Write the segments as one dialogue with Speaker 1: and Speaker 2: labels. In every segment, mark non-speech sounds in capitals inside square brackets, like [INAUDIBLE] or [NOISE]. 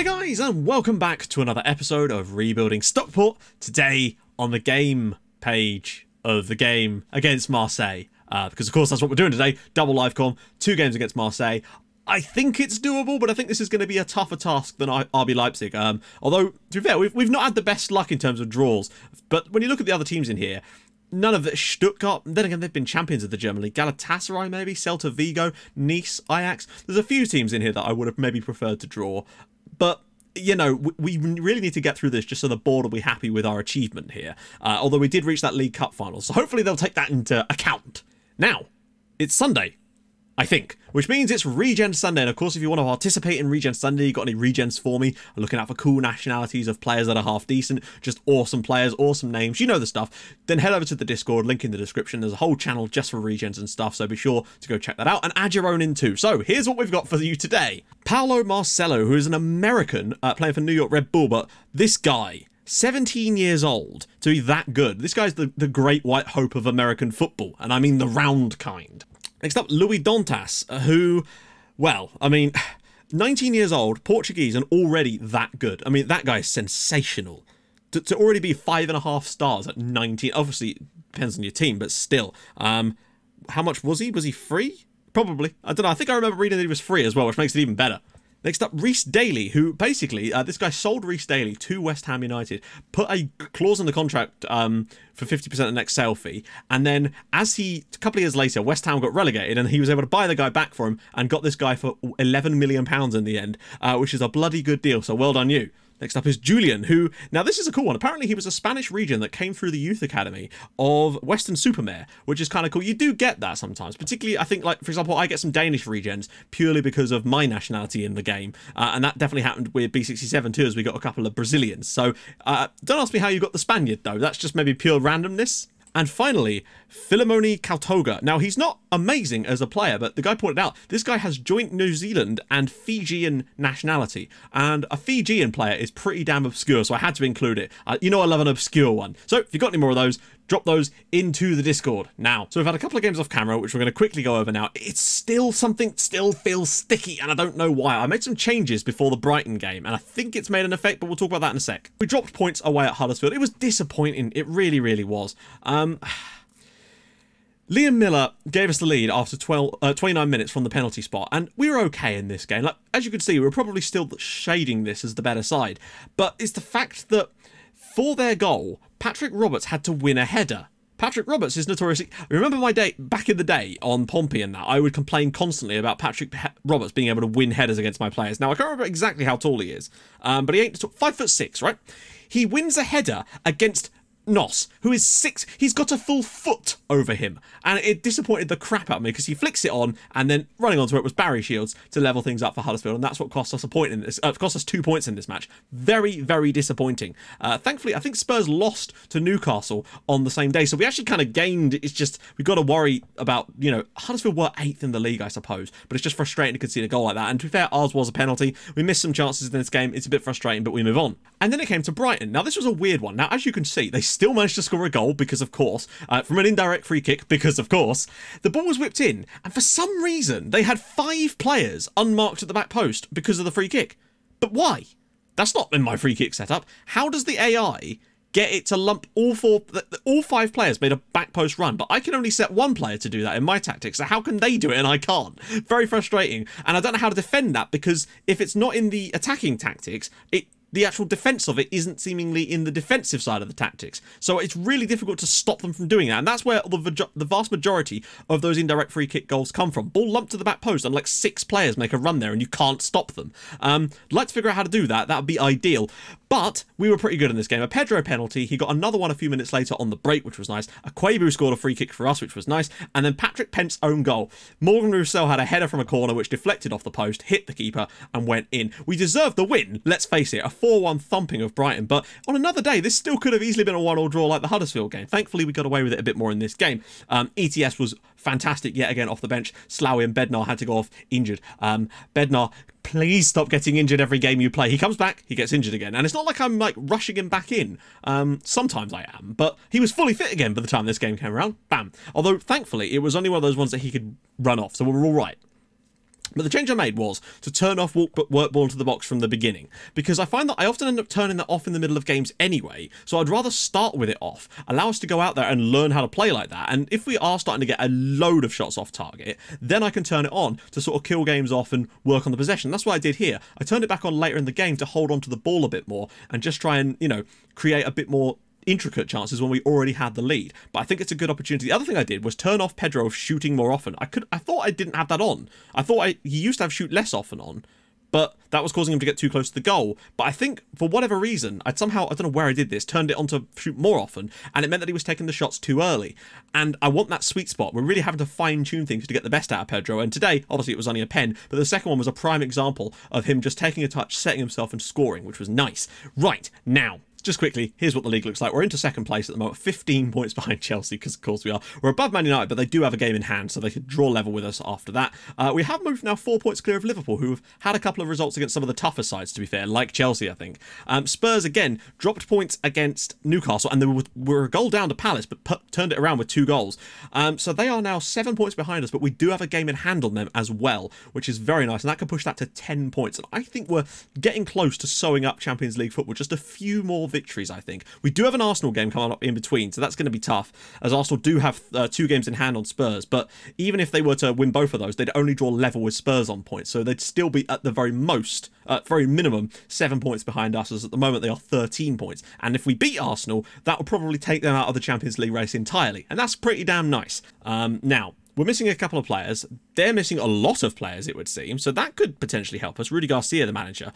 Speaker 1: Hi guys and welcome back to another episode of Rebuilding Stockport. Today on the game page of the game against Marseille. Uh, because of course that's what we're doing today. Double live com, two games against Marseille. I think it's doable, but I think this is going to be a tougher task than RB Leipzig. Um, although, to be fair, we've, we've not had the best luck in terms of draws. But when you look at the other teams in here, none of the Stuttgart, then again, they've been champions of the German League. Galatasaray, maybe, Celta Vigo, Nice, Ajax. There's a few teams in here that I would have maybe preferred to draw. But you know, we really need to get through this just so the board will be happy with our achievement here. Uh, although we did reach that League Cup final, so hopefully they'll take that into account. Now, it's Sunday, I think, which means it's Regen Sunday. And of course, if you want to participate in Regen Sunday, you got any regens for me? I'm looking out for cool nationalities of players that are half decent, just awesome players, awesome names, you know the stuff. Then head over to the Discord, link in the description. There's a whole channel just for regens and stuff, so be sure to go check that out and add your own in too. So here's what we've got for you today. Paulo Marcelo, who is an American uh, playing for New York Red Bull, but this guy 17 years old to be that good. This guy's the, the great white hope of American football, and I mean the round kind. Next up, Louis Dantas, uh, who, well, I mean, [SIGHS] 19 years old, Portuguese, and already that good. I mean, that guy is sensational. To, to already be five and a half stars at 19, obviously depends on your team, but still. Um, how much was he? Was he free? Probably. I don't know. I think I remember reading that he was free as well, which makes it even better. Next up, Rhys Daly, who basically, uh, this guy sold Rhys Daly to West Ham United, put a clause in the contract um, for 50% of the next sale fee, and then as he, a couple of years later, West Ham got relegated, and he was able to buy the guy back for him, and got this guy for 11 million pounds in the end, uh, which is a bloody good deal, so well done you. Next up is Julian, who, now this is a cool one. Apparently he was a Spanish regen that came through the youth academy of Weston-super-Mare, which is kind of cool. You do get that sometimes, particularly, I think, like, for example, I get some Danish regens purely because of my nationality in the game. Uh, and that definitely happened with B67 too, as we got a couple of Brazilians. So uh, don't ask me how you got the Spaniard, though. That's just maybe pure randomness. And finally, Philemoni Kautoga. Now, he's not amazing as a player, but the guy pointed out this guy has joint New Zealand and Fijian nationality. And a Fijian player is pretty damn obscure, so I had to include it. Uh, you know I love an obscure one. So if you've got any more of those, drop those into the Discord now. So we've had a couple of games off camera, which we're going to quickly go over now. It's still something still feels sticky, and I don't know why. I made some changes before the Brighton game, and I think it's made an effect, but we'll talk about that in a sec. We dropped points away at Huddersfield. It was disappointing. It really, really was. Um... [SIGHS] Liam Miller gave us the lead after 12, uh, 29 minutes from the penalty spot, and we were okay in this game. Like as you can see, we were probably still shading this as the better side, but it's the fact that for their goal, Patrick Roberts had to win a header. Patrick Roberts is notoriously. Remember my day back in the day on Pompey and that I would complain constantly about Patrick Roberts being able to win headers against my players. Now I can't remember exactly how tall he is, um, but he ain't five foot six, right? He wins a header against Nos, who is six, he's got a full foot over him. And it disappointed the crap out of me because he flicks it on and then running onto it was Barry Shields to level things up for Huddersfield. And that's what cost us a point in this, uh, cost us two points in this match. Very, very disappointing. Uh, thankfully, I think Spurs lost to Newcastle on the same day. So we actually kind of gained, it's just, we've got to worry about, you know, Huddersfield were eighth in the league, I suppose. But it's just frustrating to concede a goal like that. And to be fair, ours was a penalty. We missed some chances in this game. It's a bit frustrating, but we move on. And then it came to Brighton. Now, this was a weird one. Now, as you can see, they still managed to score a goal because, of course, uh, from an indirect free kick because, of course, the ball was whipped in. And for some reason, they had five players unmarked at the back post because of the free kick. But why? That's not in my free kick setup. How does the AI get it to lump all four, all five players made a back post run, but I can only set one player to do that in my tactics. So how can they do it and I can't? Very frustrating. And I don't know how to defend that because if it's not in the attacking tactics, it the actual defense of it isn't seemingly in the defensive side of the tactics. So it's really difficult to stop them from doing that. And that's where the, the vast majority of those indirect free kick goals come from. Ball lumped to the back post and like six players make a run there and you can't stop them. Um, like to figure out how to do that. That would be ideal. But we were pretty good in this game. A Pedro penalty. He got another one a few minutes later on the break, which was nice. Akwebu scored a free kick for us, which was nice. And then Patrick Pence own goal. Morgan Roussel had a header from a corner which deflected off the post, hit the keeper and went in. We deserved the win, let's face it. A 4-1 thumping of Brighton. But on another day, this still could have easily been a one-all draw like the Huddersfield game. Thankfully, we got away with it a bit more in this game. Um, ETS was fantastic yet again off the bench. Slawi and Bednar had to go off injured. Um, Bednar please stop getting injured every game you play. He comes back, he gets injured again. And it's not like I'm like rushing him back in. Um, sometimes I am, but he was fully fit again by the time this game came around. Bam. Although, thankfully, it was only one of those ones that he could run off, so we are all right. But the change I made was to turn off walk, work ball into the box from the beginning, because I find that I often end up turning that off in the middle of games anyway, so I'd rather start with it off, allow us to go out there and learn how to play like that, and if we are starting to get a load of shots off target, then I can turn it on to sort of kill games off and work on the possession. That's what I did here. I turned it back on later in the game to hold on to the ball a bit more, and just try and, you know, create a bit more intricate chances when we already had the lead. But I think it's a good opportunity. The other thing I did was turn off Pedro shooting more often. I could I thought I didn't have that on. I thought I he used to have shoot less often on, but that was causing him to get too close to the goal. But I think for whatever reason, I'd somehow I don't know where I did this, turned it on to shoot more often, and it meant that he was taking the shots too early. And I want that sweet spot. We're really having to fine tune things to get the best out of Pedro. And today, obviously, it was only a pen, but the second one was a prime example of him just taking a touch, setting himself, and scoring, which was nice. Right now, just quickly, here's what the league looks like. We're into second place at the moment, 15 [LAUGHS] points behind Chelsea, because of course we are. We're above Man United, but they do have a game in hand, so they could draw level with us after that. Uh, we have moved now four points clear of Liverpool, who have had a couple of results against some of the tougher sides, to be fair, like Chelsea, I think. Um, Spurs, again, dropped points against Newcastle, and they were, a goal down to Palace, but put, turned it around with two goals. Um, so they are now seven points behind us, but we do have a game in hand on them as well, which is very nice, and that can push that to 10 points. And I think we're getting close to sewing up Champions League football. Just a few more victories, I think. We do have an Arsenal game coming up in between, so that's going to be tough, as Arsenal do have uh, two games in hand on Spurs. But even if they were to win both of those, they'd only draw level with Spurs on points, so they'd still be at the very most, uh, very minimum, seven points behind us, as at the moment they are 13 points. And if we beat Arsenal, that will probably take them out of the Champions League race entirely, and that's pretty damn nice. Um, now, we're missing a couple of players. They're missing a lot of players, it would seem, so that could potentially help us. Rudy Garcia, the manager,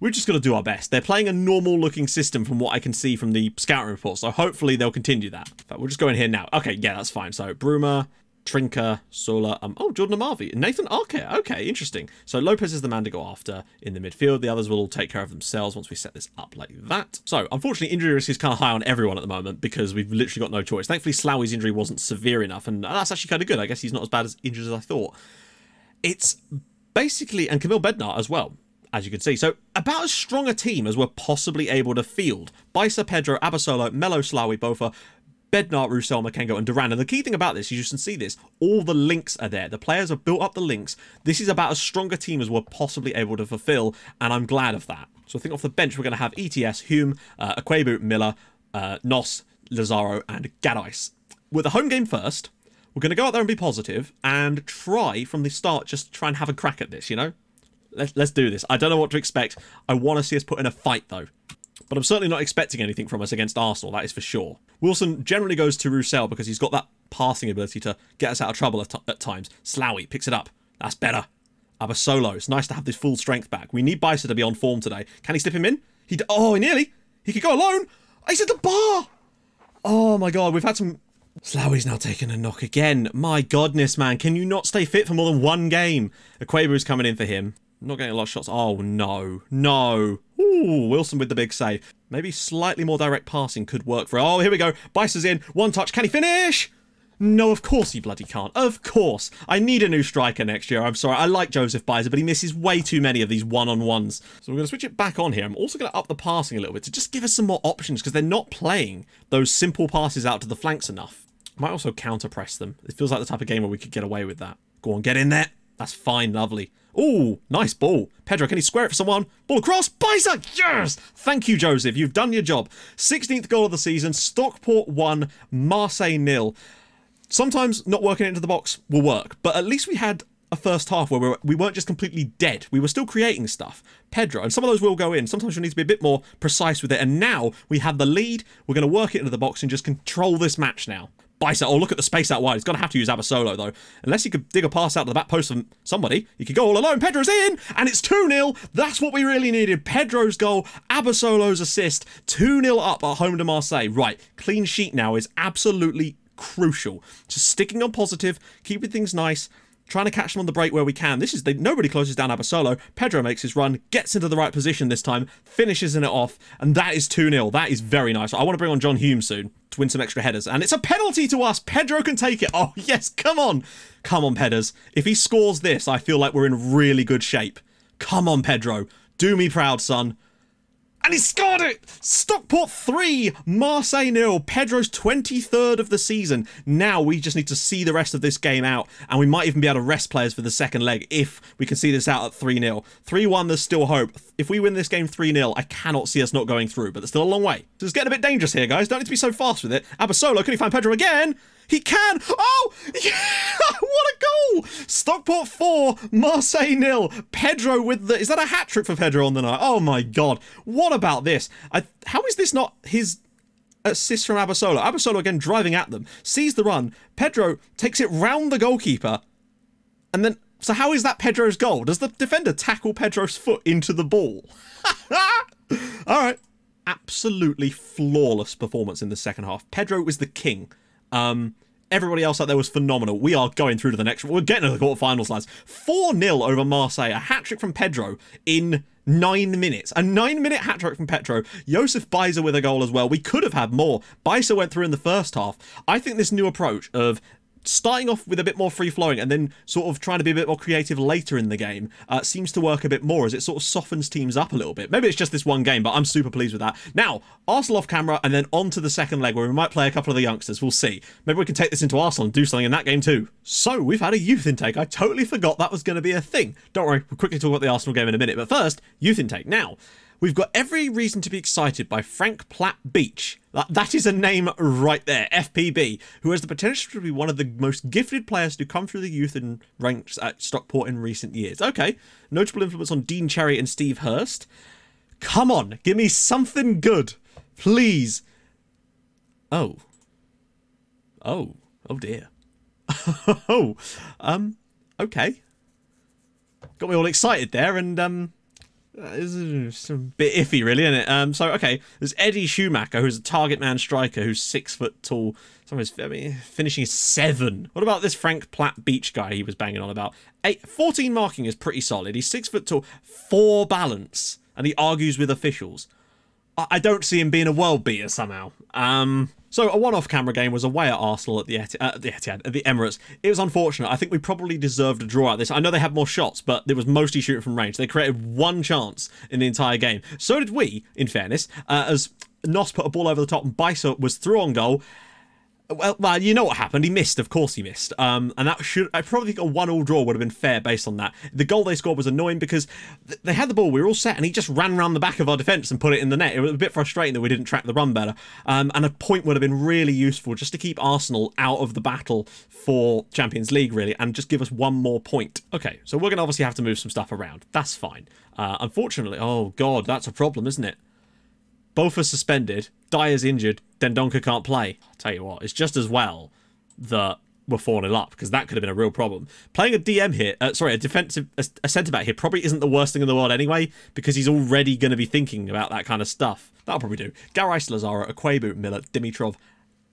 Speaker 1: we're just going to do our best. They're playing a normal looking system from what I can see from the scouting report, so hopefully they'll continue that. But we'll just go in here now. Okay, yeah, that's fine. So Bruma, Trinker, Sola, um, oh, Jordan Amavi, Nathan Ake. Okay, interesting. So Lopez is the man to go after in the midfield. The others will all take care of themselves once we set this up like that. So, unfortunately, injury risk is kind of high on everyone at the moment because we've literally got no choice. Thankfully, Slowey's injury wasn't severe enough, and that's actually kind of good. I guess he's not as bad as injured as I thought. It's basically, and Camille Bednar as well as you can see. So about as strong a team as we're possibly able to field. Bajsa, Pedro, Abasolo, Melo, Slawi, Bofa, Bednar, Roussel, Makengo, and Duran. And the key thing about this is you can see this. All the links are there. The players have built up the links. This is about as strong a team as we're possibly able to fulfill, and I'm glad of that. So I think off the bench, we're going to have ETS, Hume, uh, Miller, uh, Nos, Lazaro, and Gadais. With the home game first, we're going to go out there and be positive and try from the start just to try and have a crack at this, you know? Let's, let's do this. I don't know what to expect. I want to see us put in a fight, though. But I'm certainly not expecting anything from us against Arsenal, that is for sure. Wilson generally goes to Roussel because he's got that passing ability to get us out of trouble at, at times. Slowy picks it up. That's better. Abasolo. It's nice to have this full strength back. We need Bajsa to be on form today. Can he slip him in? He Oh, nearly. He could go alone. He's at the bar. Oh my god, we've had some... Slowy's now taking a knock again. My godness, man. Can you not stay fit for more than one game? Akwebu's coming in for him. Not getting a lot of shots. Oh, no. No. Ooh, Wilson with the big save. Maybe slightly more direct passing could work for... Oh, here we go. Bajsa's in. One touch. Can he finish? No, of course he bloody can't. Of course. I need a new striker next year. I'm sorry. I like Joseph Bajsa, but he misses way too many of these one-on-ones. So we're going to switch it back on here. I'm also going to up the passing a little bit to just give us some more options because they're not playing those simple passes out to the flanks enough. Might also counter-press them. It feels like the type of game where we could get away with that. Go on, get in there. That's fine, lovely. Oh, nice ball. Pedro, can he square it for someone? Ball across. Bajsa! Yes! Thank you, Joseph. You've done your job. 16th goal of the season. Stockport 1, Marseille nil. Sometimes not working into the box will work, but at least we had a first half where we, were, we weren't just completely dead. We were still creating stuff. Pedro, and some of those will go in. Sometimes you need to be a bit more precise with it. And now we have the lead. We're going to work it into the box and just control this match now. Bajsa. Oh, look at the space out wide. He's going to have to use Abasolo, though. Unless he could dig a pass out to the back post from somebody, he could go all alone. Pedro's in, and it's 2-0. That's what we really needed. Pedro's goal, Abasolo's assist. 2-0 up at home to Marseille. Right, clean sheet now is absolutely crucial. Just sticking on positive, keeping things nice, trying to catch them on the break where we can. This is they, nobody closes down Abasolo. Pedro makes his run, gets into the right position this time, finishes in it off, and that is 2-0. That is very nice. I want to bring on John Hume soon to win some extra headers. And it's a penalty to us. Pedro can take it. Oh, [LAUGHS] yes, come on. Come on, Peders. If he scores this, I feel like we're in really good shape. Come on, Pedro. Do me proud, son. And he scored it! Stockport 3, Marseille nil. Pedro's 23rd of the season. Now we just need to see the rest of this game out. And we might even be able to rest players for the second leg if we can see this out at 3 0. 3 1, there's still hope. If we win this game 3 0, I cannot see us not going through, but there's still a long way. So it's getting a bit dangerous here, guys. Don't need to be so fast with it. Abasolo, can he find Pedro again? He can! Oh! Yeah! [LAUGHS] what a goal! Stockport 4, Marseille nil. Pedro with the... Is that a hat-trick for Pedro on the night? Oh my god. What about this? I, how is this not his assist from Abasolo? Abasolo again driving at them. Sees the run. Pedro takes it round the goalkeeper. And then... So how is that Pedro's goal? Does the defender tackle Pedro's foot into the ball? [LAUGHS] Alright. Absolutely flawless performance in the second half. Pedro was the king. Um, everybody else out there was phenomenal. We are going through to the next. We're getting to the quarterfinals, lads. 4 0 over Marseille. A hat trick from Pedro in nine minutes. A nine minute hat trick from Pedro. Josef Bajsa with a goal as well. We could have had more. Bajsa went through in the first half. I think this new approach of starting off with a bit more free flowing and then sort of trying to be a bit more creative later in the game uh, seems to work a bit more as it sort of softens teams up a little bit. Maybe it's just this one game, but I'm super pleased with that. Now, Arsenal off camera and then on to the second leg where we might play a couple of the youngsters. We'll see. Maybe we can take this into Arsenal and do something in that game too. So, we've had a youth intake. I totally forgot that was going to be a thing. Don't worry, we'll quickly talk about the Arsenal game in a minute. But first, youth intake. Now, We've got every reason to be excited by Frank Platt Beach. That, is a name right there, FPB, who has the potential to be one of the most gifted players to come through the youth and ranks at Stockport in recent years. Okay, notable influence on Dean Cherry and Steve Hurst. Come on, give me something good, please. Oh. Oh. Oh dear. [LAUGHS] oh. Um, okay. Got me all excited there and, um, it's a bit iffy, really, isn't it? Um, so okay, there's Eddie Schumacher, who's a target man striker, who's six foot tall. Somebody's I mean, finishing seven. What about this Frank Platt Beach guy he was banging on about? Eight, 14 marking is pretty solid. He's six foot tall, four balance, and he argues with officials. I don't see him being a world beater somehow. Um, so a one-off camera game was away at Arsenal at the, Eti uh, the Etihad, at the Emirates. It was unfortunate. I think we probably deserved a draw at this. I know they had more shots, but it was mostly shooting from range. They created one chance in the entire game. So did we, in fairness, uh, as Nos put a ball over the top and Bajsa was through on goal. Well, well, you know what happened. He missed, of course he missed. Um, and that should, I probably think a one-all draw would have been fair based on that. The goal they scored was annoying because th they had the ball, we were all set, and he just ran around the back of our defence and put it in the net. It was a bit frustrating that we didn't track the run better. Um, and a point would have been really useful just to keep Arsenal out of the battle for Champions League, really, and just give us one more point. Okay, so we're going to obviously have to move some stuff around. That's fine. Uh, unfortunately, oh god, that's a problem, isn't it? Both are suspended. Dyer's injured. Dendoncker can't play. I'll tell you what, it's just as well that we're 4 0 up because that could have been a real problem. Playing a DM here, uh, sorry, a defensive, a, a centre back here probably isn't the worst thing in the world anyway because he's already going to be thinking about that kind of stuff. That'll probably do. Garay Lazaro, Akwebu, Miller, Dimitrov,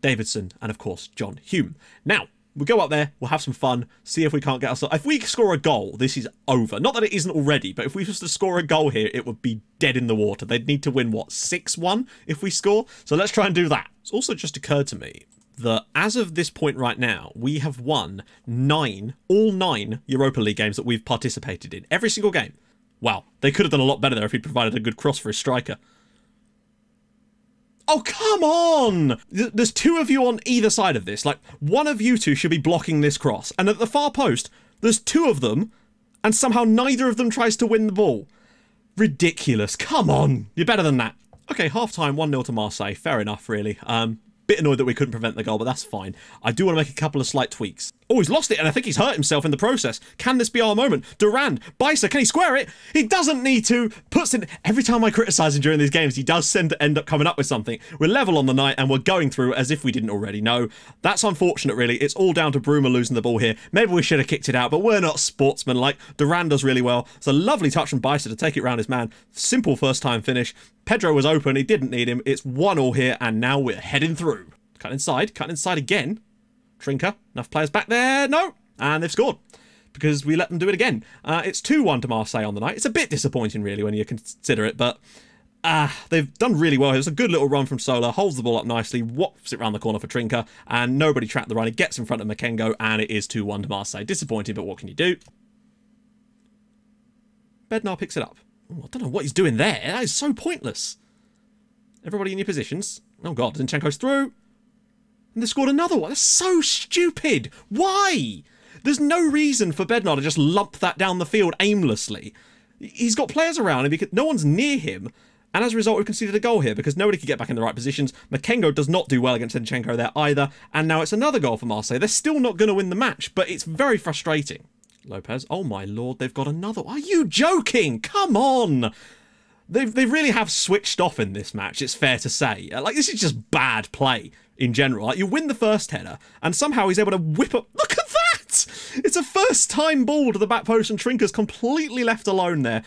Speaker 1: Davidson, and of course, John Hume. Now, we go up there, we'll have some fun, see if we can't get ourselves... If we score a goal, this is over. Not that it isn't already, but if we was to score a goal here, it would be dead in the water. They'd need to win, what, 6-1 if we score? So let's try and do that. It's also just occurred to me that as of this point right now, we have won nine, all nine Europa League games that we've participated in. Every single game. Wow, they could have done a lot better there if he'd provided a good cross for his striker. Oh, come on! There's two of you on either side of this. Like, one of you two should be blocking this cross. And at the far post, there's two of them, and somehow neither of them tries to win the ball. Ridiculous. Come on. You're better than that. Okay, half-time, 1-0 to Marseille. Fair enough, really. Um, bit annoyed that we couldn't prevent the goal, but that's fine. I do want to make a couple of slight tweaks. Oh, he's lost it, and I think he's hurt himself in the process. Can this be our moment? Durand, Bajsa, can he square it? He doesn't need to. Puts in every time I criticise him during these games, he does send to end up coming up with something. We're level on the night, and we're going through as if we didn't already know. That's unfortunate, really. It's all down to Bruma losing the ball here. Maybe we should have kicked it out, but we're not sportsmen like. Durand does really well. It's a lovely touch from Bajsa to take it round his man. Simple first time finish. Pedro was open, he didn't need him. It's one all here, and now we're heading through. Cut inside, cut inside again. Trinker, enough players back there. No, and they've scored because we let them do it again. Uh, it's 2-1 to Marseille on the night. It's a bit disappointing, really, when you consider it, but uh, they've done really well. It was a good little run from Sola, holds the ball up nicely, whops it round the corner for Trinker, and nobody tracked the run. It gets in front of Makengo, and it is 2-1 to Marseille. Disappointing, but what can you do? Bednar picks it up. I don't know what he's doing there. That is so pointless. Everybody in your positions. Oh god, Zinchenko's through. And they scored another one. That's so stupid. Why? There's no reason for Bednar to just lump that down the field aimlessly. He's got players around him. No one's near him. And as a result, we've conceded a goal here because nobody could get back in the right positions. Makengo does not do well against Zinchenko there either. And now it's another goal for Marseille. They're still not going to win the match, but it's very frustrating. Lopez. Oh my lord, they've got another. Are you joking? Come on. They they really have switched off in this match. It's fair to say. Uh, like this is just bad play in general. Like you win the first header, and somehow he's able to whip up. Look at that! It's a first time ball to the back post, and Trinker's completely left alone there.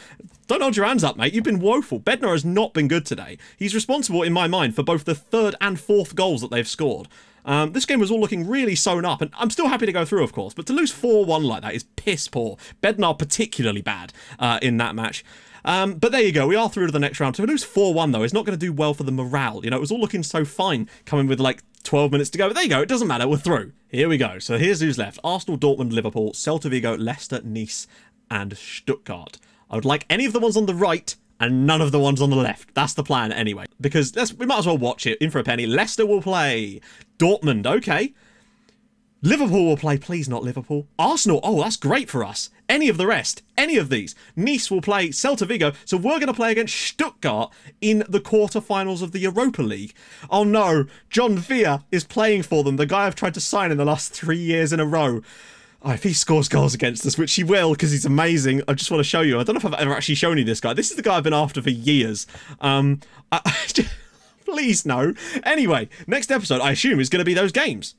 Speaker 1: Don't hold your hands up, mate. You've been woeful. Bednar has not been good today. He's responsible, in my mind, for both the third and fourth goals that they've scored. Um, this game was all looking really sewn up, and I'm still happy to go through, of course, but to lose 4-1 like that is piss poor. Bednar particularly bad uh, in that match. Um, but there you go, we are through to the next round. To lose 4-1 though is not going to do well for the morale. You know, it was all looking so fine coming with like 12 minutes to go. But there you go, it doesn't matter, we're through. Here we go. So here's who's left. Arsenal, Dortmund, Liverpool, Celta Vigo, Leicester, Nice, and Stuttgart. I would like any of the ones on the right and none of the ones on the left. That's the plan anyway. Because let's, we might as well watch it in for a penny. Leicester will play Dortmund, okay. Liverpool will play, please not Liverpool. Arsenal, oh, that's great for us. Any of the rest, any of these. Nice will play Celta Vigo, so we're going to play against Stuttgart in the quarterfinals of the Europa League. Oh no, John Villa is playing for them, the guy I've tried to sign in the last three years in a row. Oh, if he scores goals against us, which he will because he's amazing, I just want to show you. I don't know if I've ever actually shown you this guy. This is the guy I've been after for years. Um, I, [LAUGHS] please no. Anyway, next episode, I assume, is going to be those games.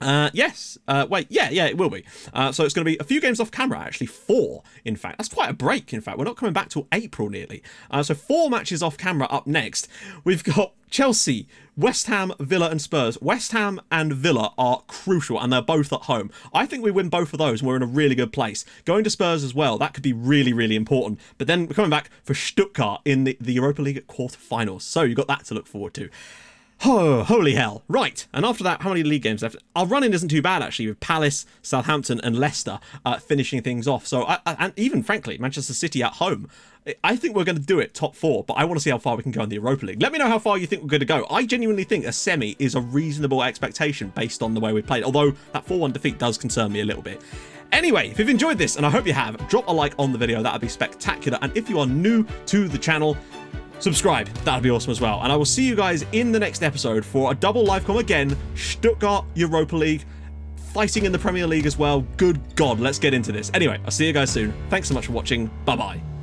Speaker 1: Uh, yes. Uh, wait, yeah, yeah, it will be. Uh, so it's going to be a few games off camera, actually. Four, in fact. That's quite a break, in fact. We're not coming back till April nearly. Uh, so four matches off camera up next. We've got Chelsea, West Ham, Villa, and Spurs. West Ham and Villa are crucial, and they're both at home. I think we win both of those, and we're in a really good place. Going to Spurs as well, that could be really, really important. But then we're coming back for Stuttgart in the, the Europa League quarterfinals. So you've got that to look forward to. Oh, holy hell. Right, and after that, how many league games left? Our run-in isn't too bad, actually, with Palace, Southampton and Leicester uh, finishing things off. So, I, I, and even, frankly, Manchester City at home. I think we're going to do it top four, but I want to see how far we can go in the Europa League. Let me know how far you think we're going to go. I genuinely think a semi is a reasonable expectation based on the way we played, although that 4-1 defeat does concern me a little bit. Anyway, if you've enjoyed this, and I hope you have, drop a like on the video. That would be spectacular. And if you are new to the channel, subscribe. That'd be awesome as well. And I will see you guys in the next episode for a double livecom again, Stuttgart Europa League, fighting in the Premier League as well. Good God, let's get into this. Anyway, I'll see you guys soon. Thanks so much for watching. Bye-bye.